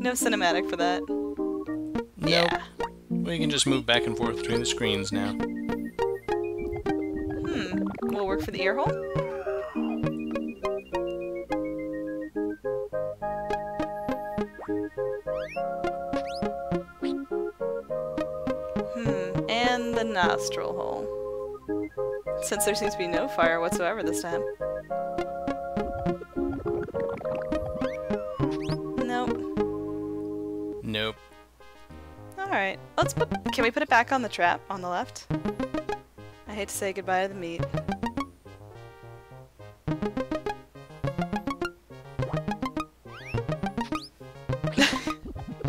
No cinematic for that. Nope. Yeah. We can just move back and forth between the screens now. Hmm. Will work for the ear hole? Hmm. And the nostril hole. Since there seems to be no fire whatsoever this time. Can we put it back on the trap on the left? I hate to say goodbye to the meat.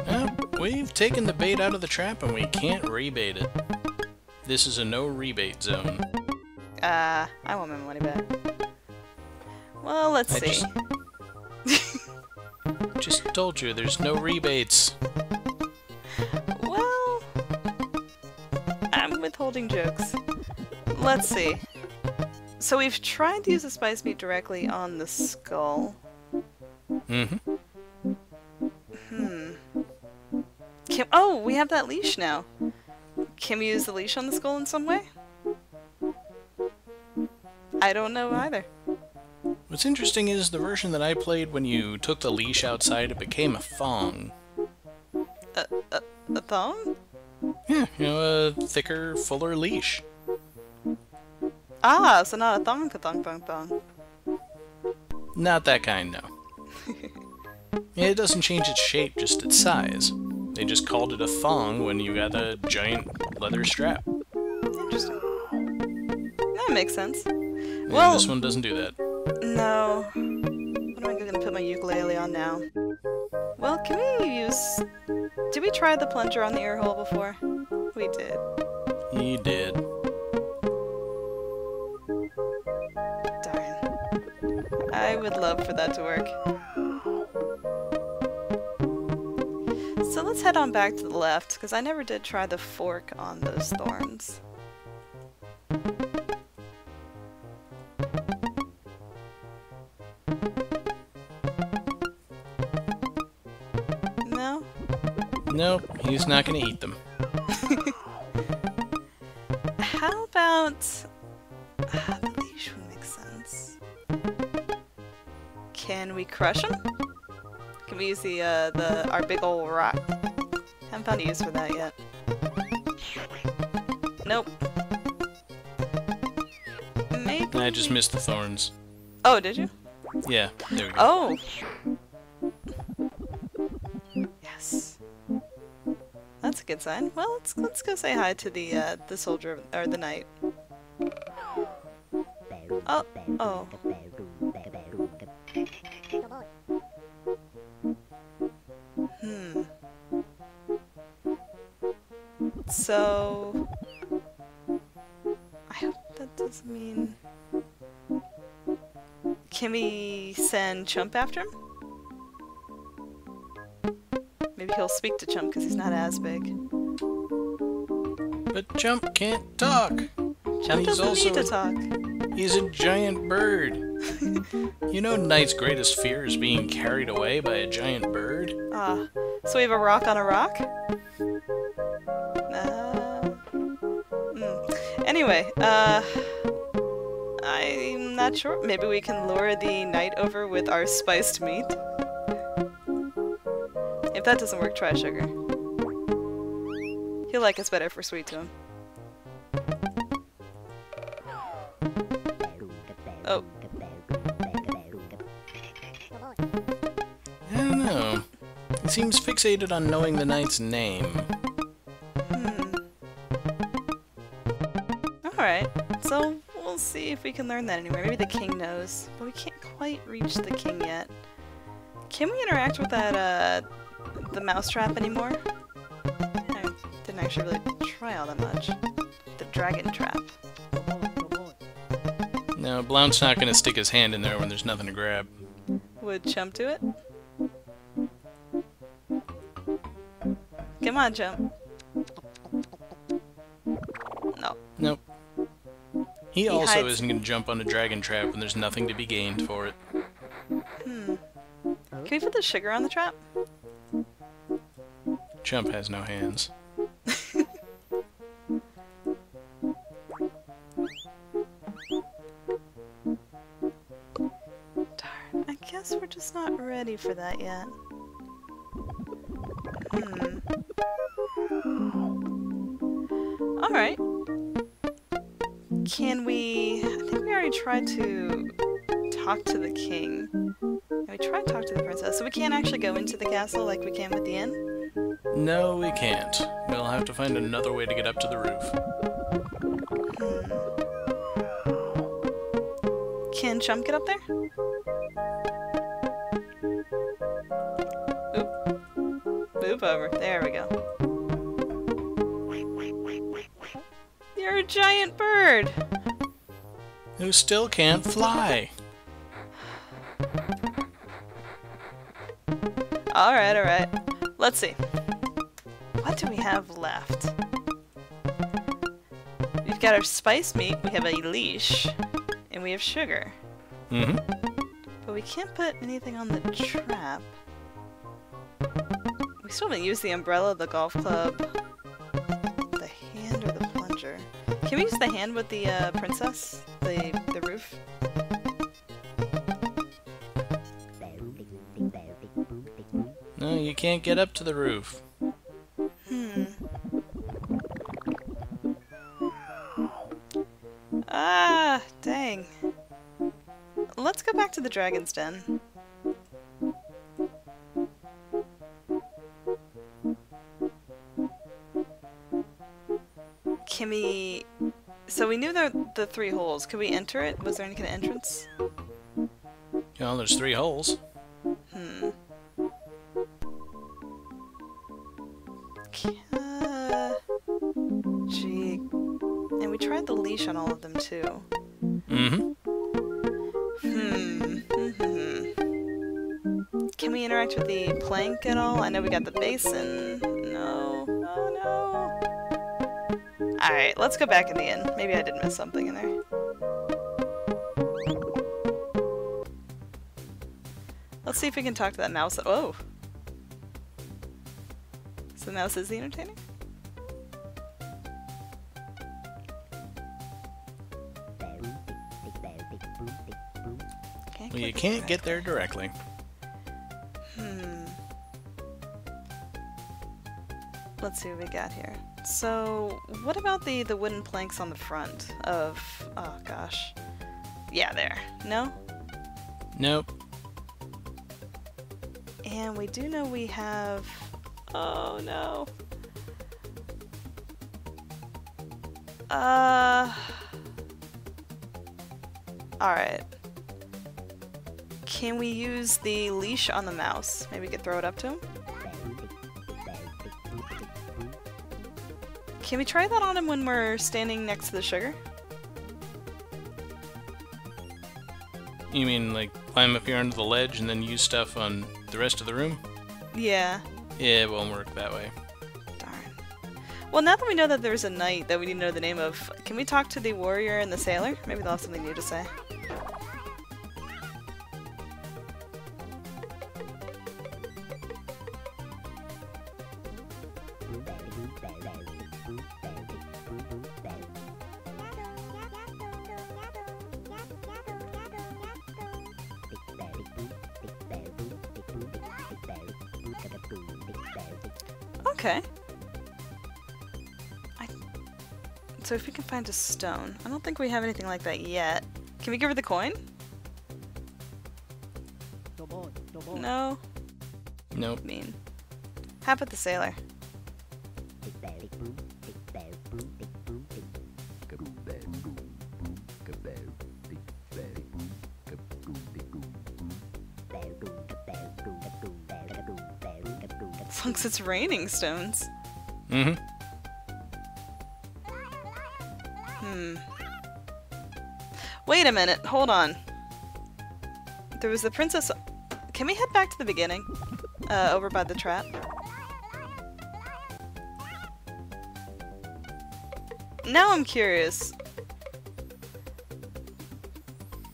Well, we've taken the bait out of the trap and we can't rebait it. This is a no rebate zone. Uh, I want my money back. Well, let's I see. just- Just told you, there's no rebates. I'm withholding jokes. Let's see. So we've tried to use the spice meat directly on the skull. Mm-hmm. Hmm. Can, oh, we have that leash now. Can we use the leash on the skull in some way? I don't know either. What's interesting is the version that I played when you took the leash outside, it became a thong. A, a, a thong? Yeah, you know, a thicker, fuller leash. Ah, so not a thong, ka thong, thong, thong. Not that kind, no. it doesn't change its shape, just its size. They just called it a thong when you got a giant leather strap. Interesting. That makes sense. And Well- this one doesn't do that. No. What am I gonna put my ukulele on now? Well, can we use... Did we try the plunger on the ear hole before? We did. You did. Darn. I would love for that to work. So let's head on back to the left, because I never did try the fork on those thorns. No? Nope, he's not gonna eat them. Can we crush them? Can we use the, uh, the, our big ol' rock? Haven't found a use for that yet. Nope. Maybe... I just missed the thorns. Oh, did you? Yeah, there we go. Oh! Yes. That's a good sign. Well, let's let's go say hi to the uh, the soldier or the knight. Oh, oh. So, I hope that doesn't mean. Can we send Chump after him? Maybe he'll speak to Chump because he's not as big. But Chump can't talk. Chump doesn't need to also- talk. He's a giant bird. you know Knight's greatest fear is being carried away by a giant bird? Ah, so we have a rock on a rock? Anyway, uh, I'm not sure. Maybe we can lure the knight over with our spiced meat. If that doesn't work, try sugar. He'll like us better if we're sweet to him. Oh. I don't know. He seems fixated on knowing the knight's name. So we'll see if we can learn that anywhere. Maybe the king knows, but we can't quite reach the king yet. Can we interact with that, uh, the mousetrap anymore? I didn't actually really try all that much. The dragon trap. No, Blount's not gonna stick his hand in there when there's nothing to grab. Would Chump do it? Come on, Chump. He, He also isn't gonna jump on a dragon trap when there's nothing to be gained for it. Hmm. Can we put the sugar on the trap? Chump has no hands. Darn, I guess we're just not ready for that yet. Hmm. Alright. Can we... I think we already tried to talk to the king. We tried to talk to the princess, so we can't actually go into the castle like we can with the inn? No, we can't. We'll have to find another way to get up to the roof. Hmm. Can Chump get up there? Oop. Move over. There we go. You're a giant bird! Who still can't fly. Alright, alright. Let's see. What do we have left? We've got our spice meat, we have a leash, and we have sugar. Mm-hmm. But we can't put anything on the trap. We still haven't used the umbrella, the golf club, the hand, or the plunger. Can we use the hand with the uh, princess? The the roof? No, you can't get up to the roof. Hmm. Ah, dang. Let's go back to the dragon's den. The, the three holes. Could we enter it? Was there any kind of entrance? You know, there's three holes. Hmm. Uh, gee. And we tried the leash on all of them too. Mm-hmm. Hmm. Mhm. Can we interact with the plank at all? I know we got the basin. Alright, let's go back in the inn. Maybe I did miss something in there. Let's see if we can talk to that mouse. Oh! So the mouse is the entertainer? Well, you can't get there directly. Let's see what we got here. So, what about the the wooden planks on the front of? Oh gosh. Yeah, there. No. Nope. And we do know we have. Oh no. Uh. Alright. Can we use the leash on the mouse? Maybe we could throw it up to him? Can we try that on him when we're standing next to the sugar? You mean like climb up here under the ledge and then use stuff on the rest of the room? Yeah. Yeah, it won't work that way. Darn. Well, now that we know that there's a knight that we need to know the name of, can we talk to the warrior and the sailor? Maybe they'll have something new to say. So if we can find a stone. I don't think we have anything like that yet. Can we give her the coin? No. No. Nope. Mean. How about the sailor? As long as it's raining stones. Mm-hmm. Wait a minute. Hold on. There was the princess. Can we head back to the beginning? Uh, over by the trap? Now I'm curious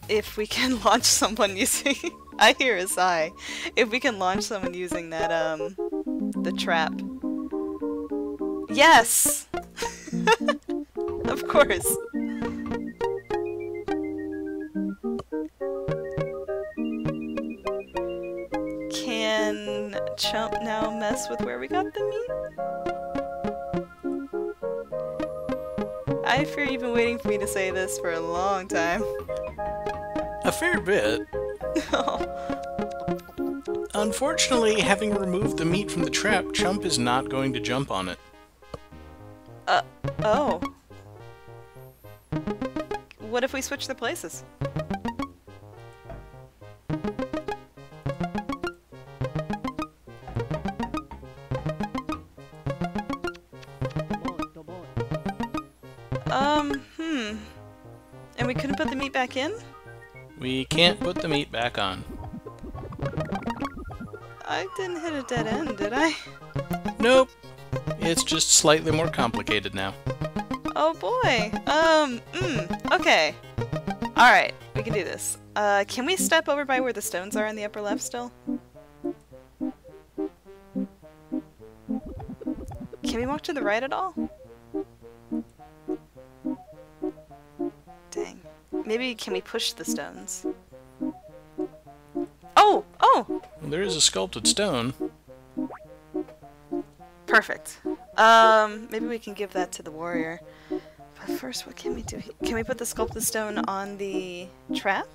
if we can launch someone using. I hear a sigh. If we can launch someone using that, um, the trap. Yes! of course. With where we got the meat? I fear you've been waiting for me to say this for a long time. A fair bit. Unfortunately, having removed the meat from the trap, Chump is not going to jump on it. Uh, oh. What if we switch the places? Back in? We can't put the meat back on. I didn't hit a dead end, did I? Nope. It's just slightly more complicated now. Oh boy. Um, mm, okay. Alright, we can do this. Uh, can we step over by where the stones are in the upper left still? Can we walk to the right at all? Maybe can we push the stones? Oh! Oh! There is a sculpted stone. Perfect. Um, maybe we can give that to the warrior. But first, what can we do? Can we put the sculpted stone on the trap?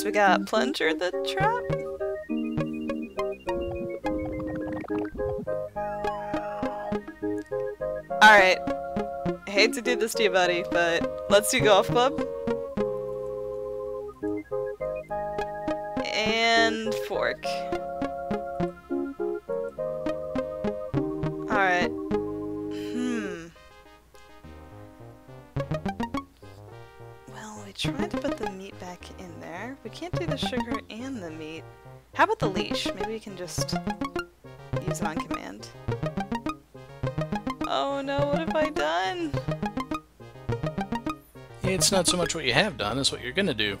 Else we got? Plunger the trap? Alright. Hate to do this to you, buddy, but let's do golf club. We can just use it on command. Oh no, what have I done? It's not so much what you have done as what you're gonna do.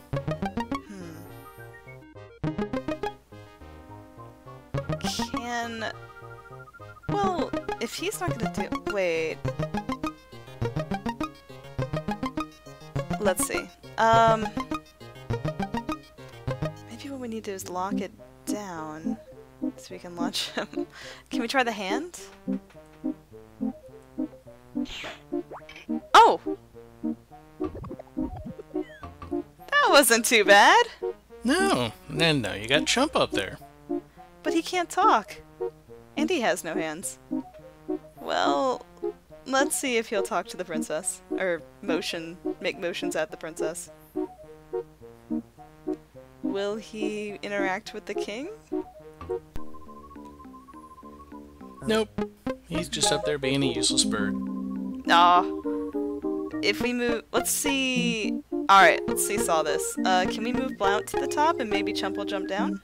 Can... Well, if he's not gonna do... Wait. Let's see. Um... Maybe what we need to do is lock it down so we can launch him. Can we try the hand? Oh! That wasn't too bad! No, and now you got Chump up there. But he can't talk. And he has no hands. Well, let's see if he'll talk to the princess. Or motion, make motions at the princess. Will he interact with the king? Nope. He's just up there being a useless bird. Aw. If we move, let's see. Alright, let's see saw this. Uh, can we move Blount to the top and maybe Chump will jump down?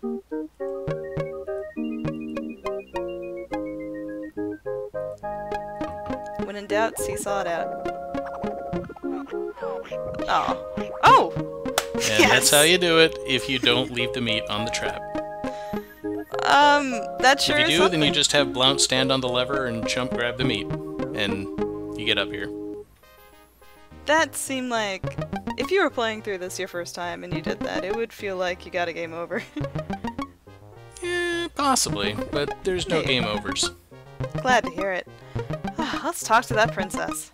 When in doubt, seesaw it out. Oh. Oh! And Yes! that's how you do it if you don't leave the meat on the trap. Um, that sure if you do, then you just have Blount stand on the lever and Chump grab the meat. And you get up here. That seemed like... If you were playing through this your first time and you did that, it would feel like you got a game over. Eh, possibly, but there's no Hey. game overs. Glad to hear it. Let's talk to that princess.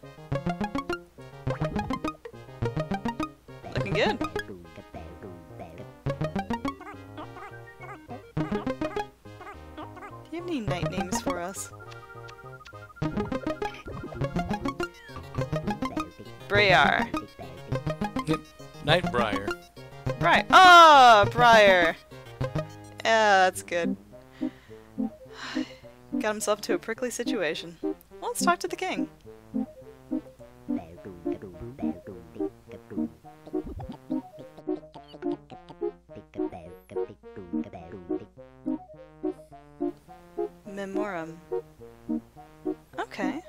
Looking good. Us? Briar. Knight Briar. Right. Oh, Briar. Yeah, that's good. Got himself to a prickly situation. Let's talk to the king. Memorum. Okay.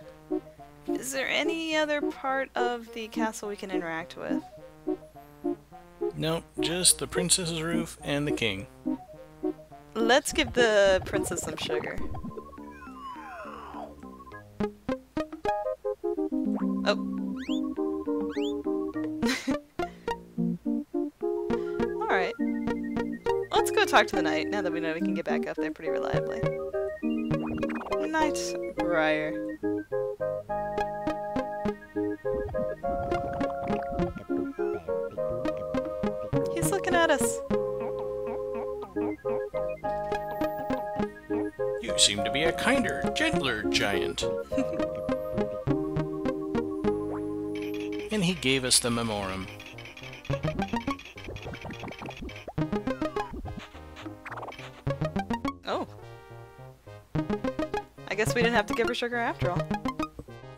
Is there any other part of the castle we can interact with? Nope, just the princess's roof and the king. Let's give the princess some sugar. Oh. Alright. Let's go talk to the knight, now that we know we can get back up there pretty reliably. Knight Briar. He's looking at us. You seem to be a kinder, gentler giant. and he gave us the memorum. Didn't have to give her sugar after all.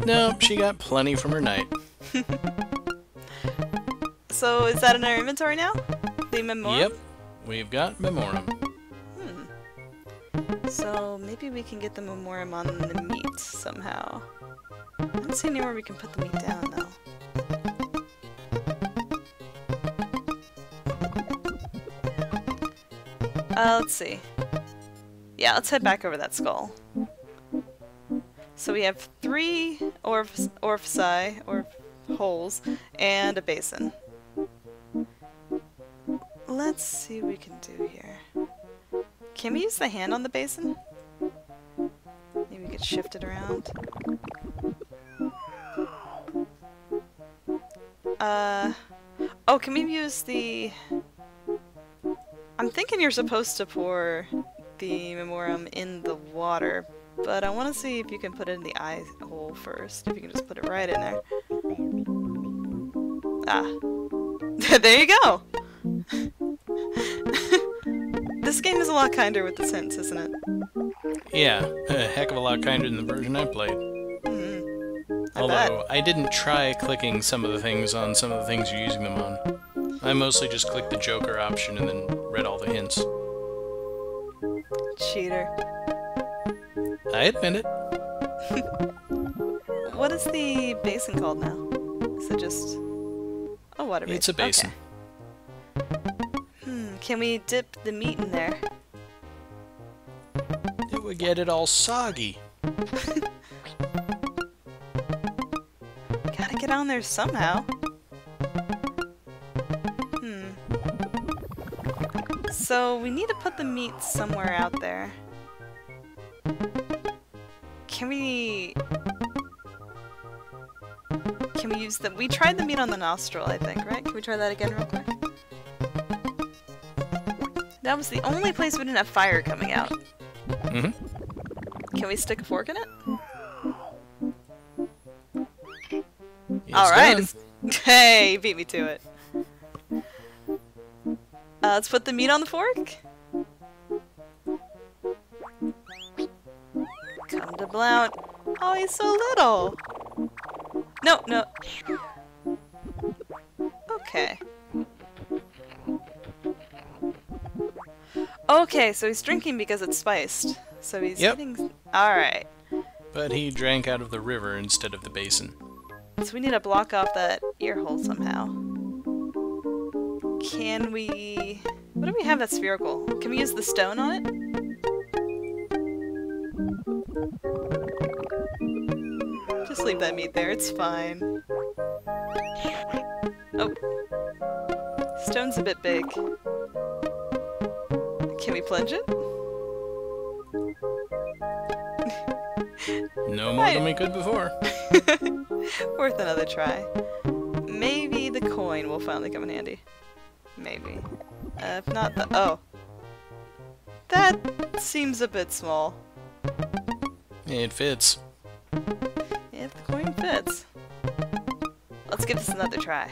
Nope, she got plenty from her knight. So is that in our inventory now? The memorial? Yep, we've got memorum. Hmm. So maybe we can get the memoriam on the meat somehow. I don't see anywhere we can put the meat down though. Uh, let's see. Yeah, let's head back over that skull. So we have three orifice, orifici, or holes, and a basin. Let's see what we can do here. Can we use the hand on the basin? Maybe we could shift it around. Uh, oh, can we use the... I'm thinking you're supposed to pour the memoriam in the water, but I want to see if you can put it in the eye hole first. If you can just put it right in there. Ah. there you go! this game is a lot kinder with the hints, isn't it? Yeah, a heck of a lot kinder than the version I played. Mm. I Although, bet. I didn't try clicking some of the things on some of the things you're using them on. I mostly just clicked the Joker option and then read all the hints. Cheater. I admit it. What is the basin called now? Is it just a water basin? It's a basin. Okay. Hmm, can we dip the meat in there? It would get it all soggy. Gotta get on there somehow. Hmm. So we need to put the meat somewhere out there. Can we... Can we use the... We tried the meat on the nostril, I think, right? Can we try that again real quick? That was the only place we didn't have fire coming out. Mm-hmm. Can we stick a fork in it? It's Alright. Hey, you beat me to it. Uh, let's put the meat on the fork. To Blount. Oh, he's so little. No, no. Okay. Okay, so he's drinking because it's spiced. So he's Yep. getting... Alright. But he drank out of the river instead of the basin. So we need to block off that ear hole somehow. Can we... What do we have that's spherical? Can we use the stone on it? Leave that meat there, it's fine. Oh. Stone's a bit big. Can we plunge it? No more than we could before. Worth another try. Maybe the coin will finally come in handy. Maybe. Uh, if not the- oh. That seems a bit small. It fits. Fits. Let's give this another try.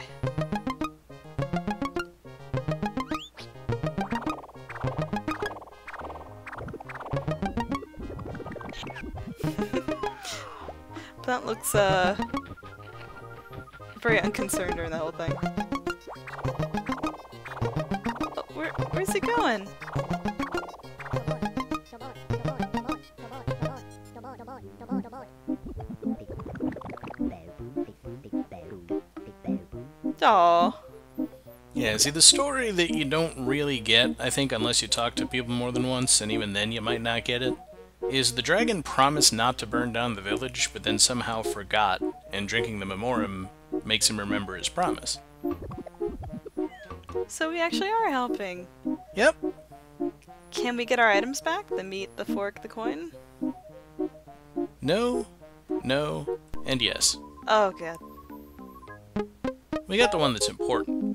that looks, uh, very unconcerned during the whole thing. Oh, where, where's he going? Aw. Yeah, see, the story that you don't really get, I think, unless you talk to people more than once, and even then you might not get it, is the dragon promised not to burn down the village, but then somehow forgot, and drinking the memoriam makes him remember his promise. So we actually are helping. Yep. Can we get our items back? The meat, the fork, the coin? No, no, and yes. Oh, good. We got the one that's important.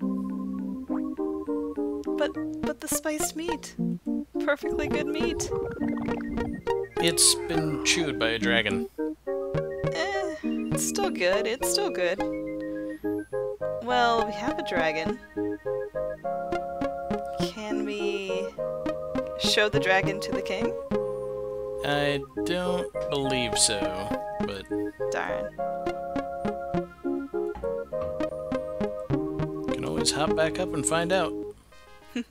But, but the spiced meat. Perfectly good meat. It's been chewed by a dragon. Eh, it's still good. It's still good. Well, we have a dragon. Can we show the dragon to the king? I don't believe so, but Darn. Can always hop back up and find out.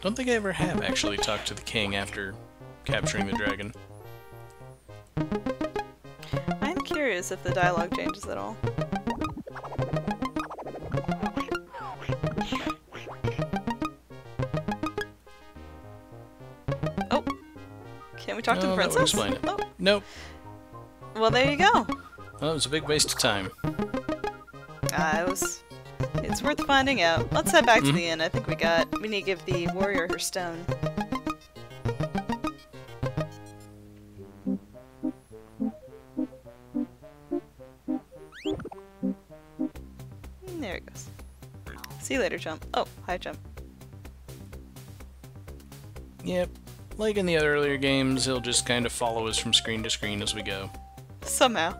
Don't think I ever have actually talked to the king after capturing the dragon. I'm curious if the dialogue changes at all. Oh, can we talk to No, the that would princess? explain it. Oh, Nope. well there you go. Well, it was a big waste of time. Was. It's worth finding out. Let's head back to Mhm. the inn. I think we got. We need to give the warrior her stone. Mm, There it goes. See you later, Chump. Oh, hi, Chump. Yep. Like in the other earlier games, he'll just kind of follow us from screen to screen as we go. Somehow.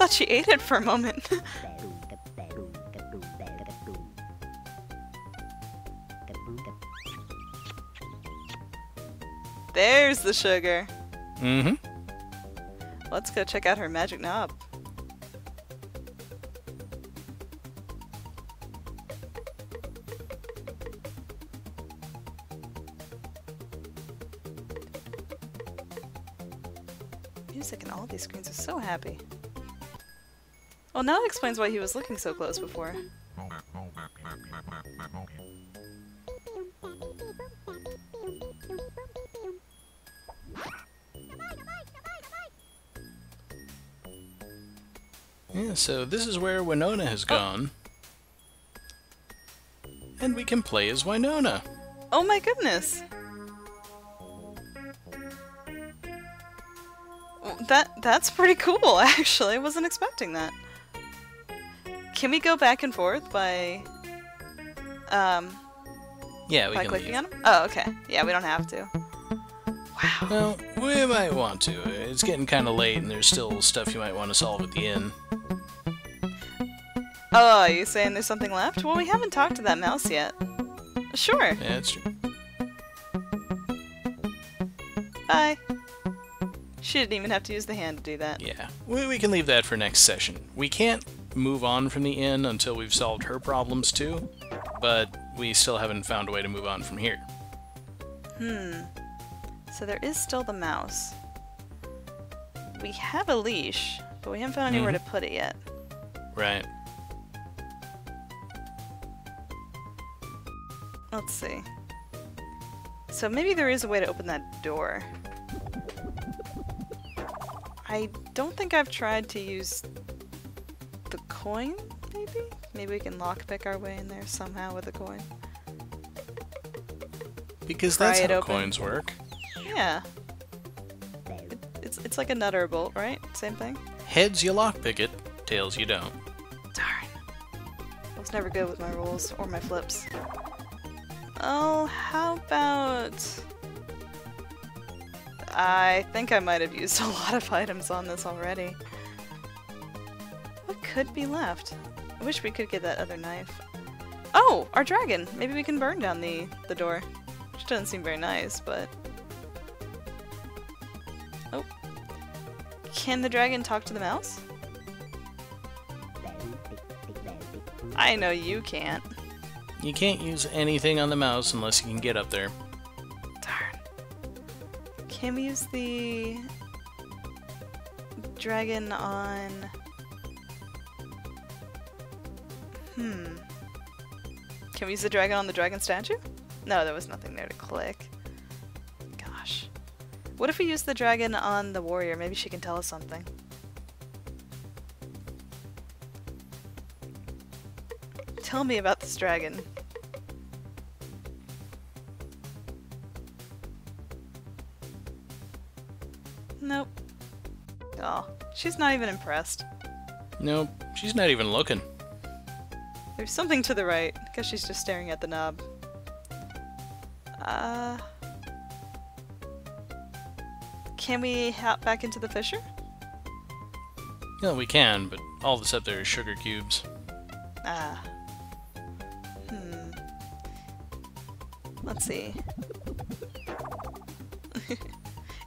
Thought she ate it for a moment. There's the sugar. Mm-hmm. Let's go check out her magic knob. Music and all these screens are so happy. Well, now that explains why he was looking so close before. Yeah, so this is where Winona has oh. gone. And we can play as Winona. Oh my goodness! That that's pretty cool, actually. I wasn't expecting that. Can we go back and forth by um Yeah, we by can clicking leave. on them? Oh, okay. Yeah, we don't have to. Wow. Well, we might want to. It's getting kind of late, and there's still stuff you might want to solve at the end. Oh, are you saying there's something left? Well, we haven't talked to that mouse yet. Sure. Yeah, that's true. Bye. She didn't even have to use the hand to do that. Yeah, we, we can leave that for next session. We can't move on from the inn until we've solved her problems too, but we still haven't found a way to move on from here. Hmm. So there is still the mouse. We have a leash, but we haven't found anywhere Mhm. to put it yet. Right. Let's see. So maybe there is a way to open that door. I don't think I've tried to use coin, maybe? Maybe we can lockpick our way in there somehow with a coin. Because Pry that's how open. coins work. Yeah. It, it's, it's like a nutter bolt, right? Same thing? Heads you lockpick it, tails you don't. Darn. I was never good with my rolls or my flips. Oh, how about... I think I might have used a lot of items on this already. Could be left? I wish we could get that other knife. Oh, our dragon! Maybe we can burn down the, the door. Which doesn't seem very nice, but... Oh. Can the dragon talk to the mouse? I know you can't. You can't use anything on the mouse unless you can get up there. Darn. Can we use the dragon on... Hmm. Can we use the dragon on the dragon statue? No, there was nothing there to click. Gosh. What if we use the dragon on the warrior? Maybe she can tell us something. Tell me about this dragon. Nope. Oh, she's not even impressed. Nope, she's not even looking. There's something to the right, because she's just staring at the knob. Uh... Can we hop back into the fissure? Yeah, we can, but all that's up there is sugar cubes. Ah. Hmm. Let's see.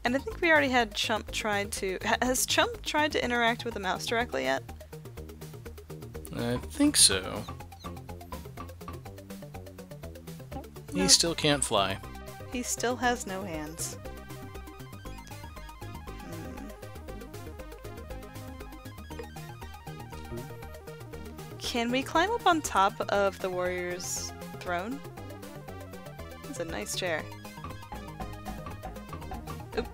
and I think we already had Chump tried to... Has Chump tried to interact with the mouse directly yet? I think so. He Nope. still can't fly. He still has no hands. Hmm. Can we climb up on top of the warrior's throne? It's a nice chair. Oop.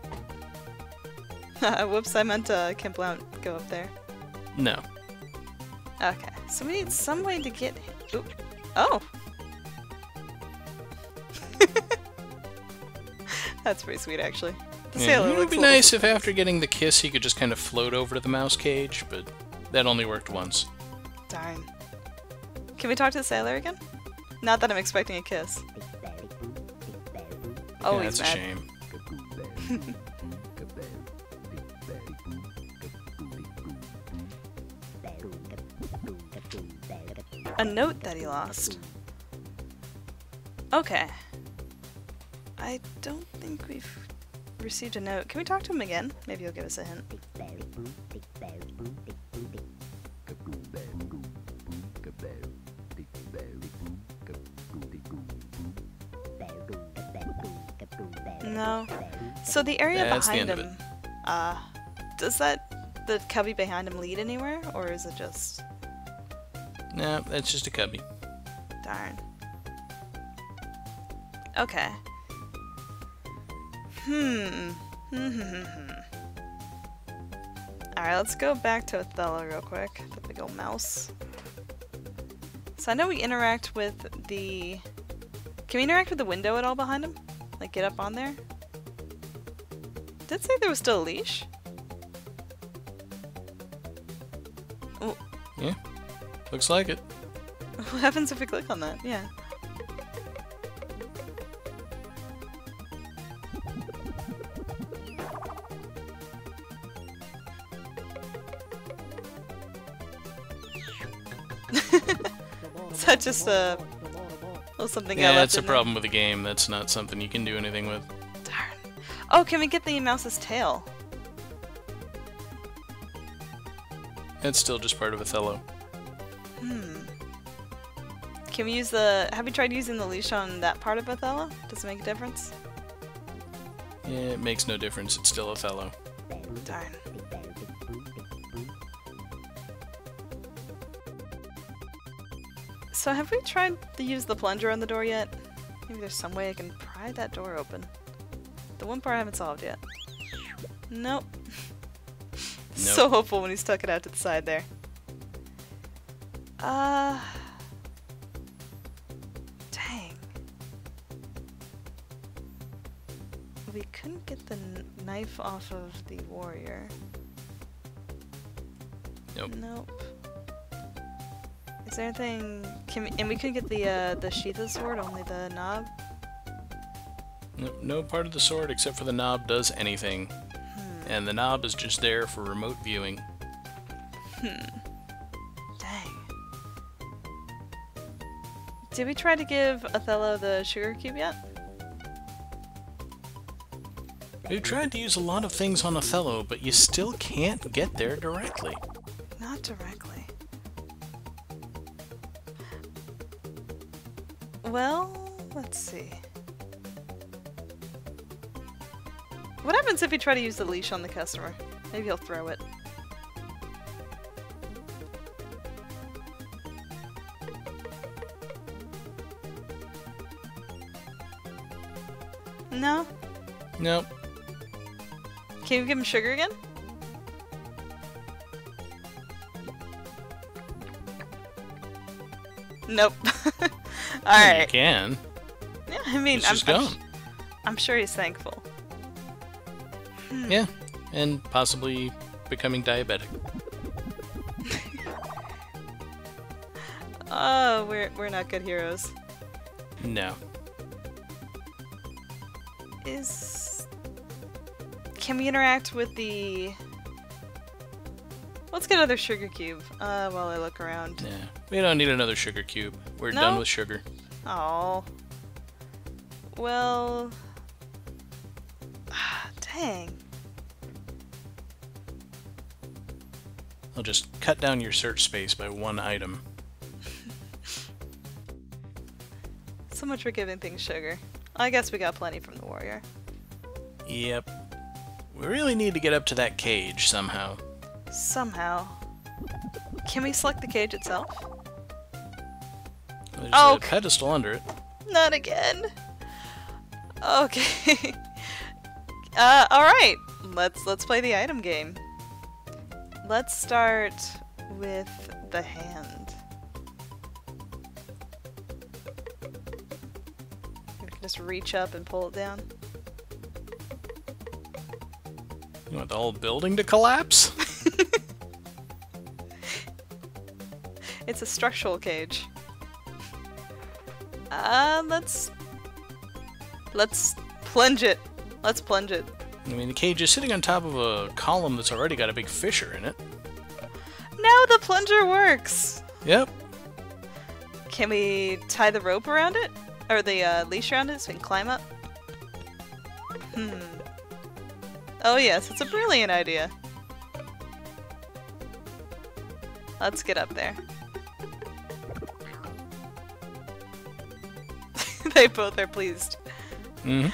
Whoops, I meant uh, Kim Blount go up there. No. Okay, so we need some way to get... Oop. Oh! That's pretty sweet, actually. The Yeah, sailor it would be a little nice if after getting the kiss he could just kind of float over to the mouse cage, but that only worked once. Darn. Can we talk to the sailor again? Not that I'm expecting a kiss. Oh, yeah, he's that's mad. a shame. A note that he lost. Okay. I think we've received a note. Can we talk to him again? Maybe he'll give us a hint. No. So the area That's the behind end of him, uh, does that the cubby behind him lead anywhere, or is it just Nah, that's just a cubby. darn? Okay. Hmm. Hmm, hmm, hmm. Alright, let's go back to Othello real quick. The big old mouse. So I know we interact with the... Can we interact with the window at all behind him? Like, get up on there? Did say there was still a leash? Yeah, looks like it. What happens if we click on that? Yeah. Just a little something Yeah, that's a in there? problem with the game. That's not something you can do anything with. Darn. Oh, can we get the mouse's tail? It's still just part of Othello. Hmm. Can we use the... Have you tried using the leash on that part of Othello? Does it make a difference? Yeah, it makes no difference. It's still Othello. Darn. So have we tried to use the plunger on the door yet? Maybe there's some way I can pry that door open. The one part I haven't solved yet. Nope. So hopeful when he stuck it out to the side there. Uh... Dang. We couldn't get the knife off of the warrior. Nope. Nope. Is there anything? Can we, and we couldn't get the uh, the sheath of the sword, only the knob. No, no part of the sword except for the knob does anything, Hmm. and the knob is just there for remote viewing. Hmm. Dang. Did we try to give Othello the sugar cube yet? We've tried to use a lot of things on Othello, but you still can't get there directly. Not directly. Well, let's see. What happens if you try to use the leash on the customer? Maybe he'll throw it. No? Nope. Can you give him sugar again? Nope. You Alright. can. Yeah, I mean, I'm, I'm. I'm sure he's thankful. Yeah. And possibly becoming diabetic. Oh, we're, we're not good heroes. No. Is... Can we interact with the... Let's get another sugar cube, uh, while I look around. Yeah. We don't need another sugar cube. We're No? done with sugar. Oh. Well... Dang. I'll just cut down your search space by one item. So much for giving things sugar. I guess we got plenty from the warrior. Yep. We really need to get up to that cage somehow. Somehow. Can we select the cage itself? There's Oh, a pedestal under it. Not again. Okay. uh, all right. Let's let's play the item game. Let's start with the hand. We can just reach up and pull it down. You want the whole building to collapse? It's a structural cage. Uh, let's let's plunge it. Let's plunge it. I mean, the cage is sitting on top of a column that's already got a big fissure in it. Now the plunger works. Yep. Can we tie the rope around it? Or the uh, leash around it so we can climb up? Hmm. Oh yes, it's a brilliant idea. Let's get up there. they both are pleased. hmm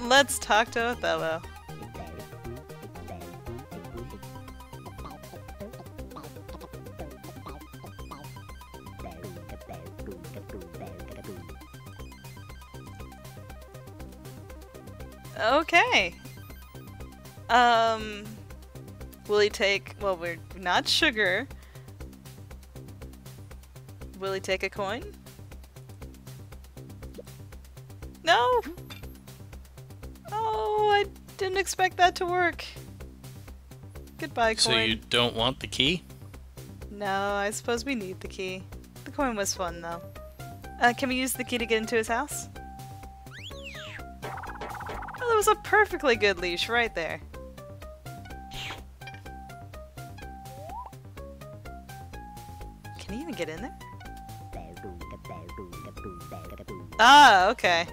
Let's talk to Othello. Okay. Um, will he take? Well, we're not sugar. Will he take a coin? Expect that to work. Goodbye, coin. So you don't want the key? No, I suppose we need the key. The coin was fun, though. Uh, can we use the key to get into his house? Oh, that was a perfectly good leash right there. Can he even get in there? Ah, okay.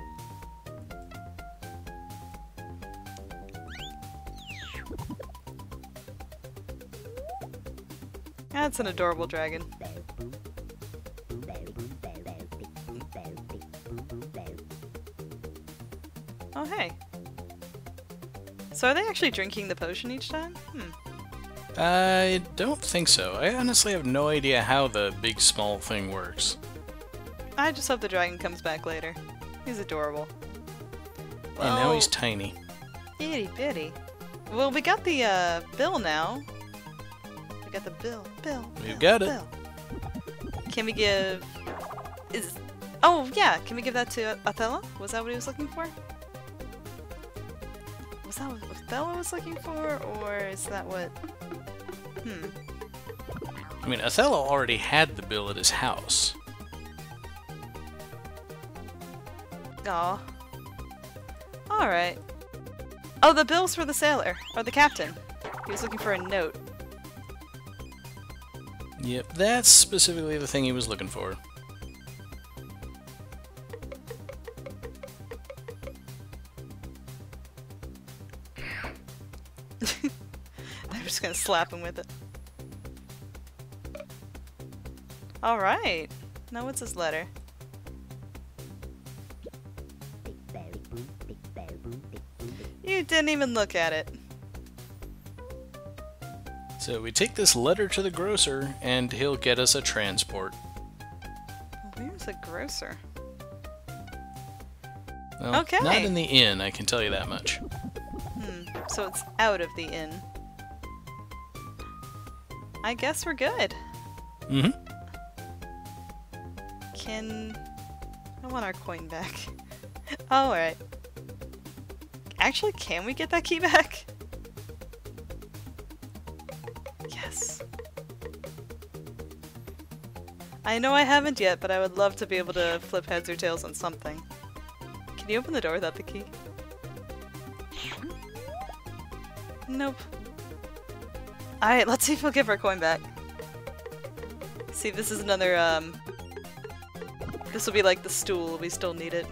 That's an adorable dragon. Oh, hey. So are they actually drinking the potion each time? Hmm. I don't think so. I honestly have no idea how the big small thing works. I just hope the dragon comes back later. He's adorable. And now he's tiny. itty bitty. Well, we got the uh, bill now. We got the bill. Bill. Bill, got it. bill. Can we give? Is oh yeah? Can we give that to Othello? Was that what he was looking for? Was that what Othello was looking for, or is that what? Hmm. I mean, Othello already had the bill at his house. Aw. Alright. Oh, the bill's for the sailor, or the captain. He was looking for a note. Yep, that's specifically the thing he was looking for. I'm just gonna slap him with it. Alright. Now what's this letter? You didn't even look at it. So we take this letter to the grocer, and he'll get us a transport. Where's the grocer? Well, Okay. Not in the inn, I can tell you that much. Hmm. So it's out of the inn. I guess we're good. Mm-hmm. Can I want our coin back? oh, alright. Actually, can we get that key back? I know I haven't yet, but I would love to be able to flip heads or tails on something. Can you open the door without the key? Nope. Alright, let's see if we'll give our coin back. See, this is another, um... This will be like the stool, we still need it.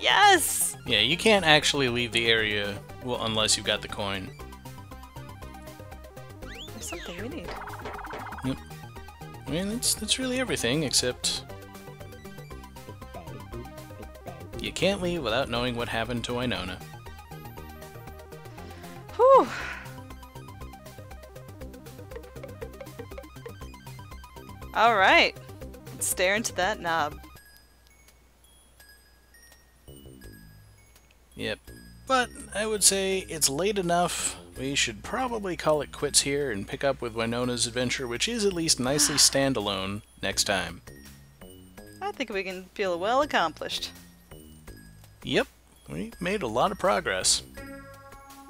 Yes! Yeah, you can't actually leave the area well unless you've got the coin. Something we need. I mean, that's that's really everything except you can't leave without knowing what happened to Winona. Whew! Alright. Stare into that knob. Yep. But I would say it's late enough. We should probably call it quits here and pick up with Winona's adventure, which is at least nicely standalone, next time. I think we can feel well accomplished. Yep, we made a lot of progress.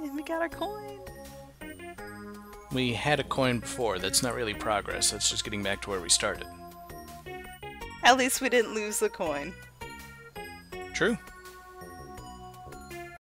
And we got our coin. We had a coin before, that's not really progress, that's just getting back to where we started. At least we didn't lose the coin. True.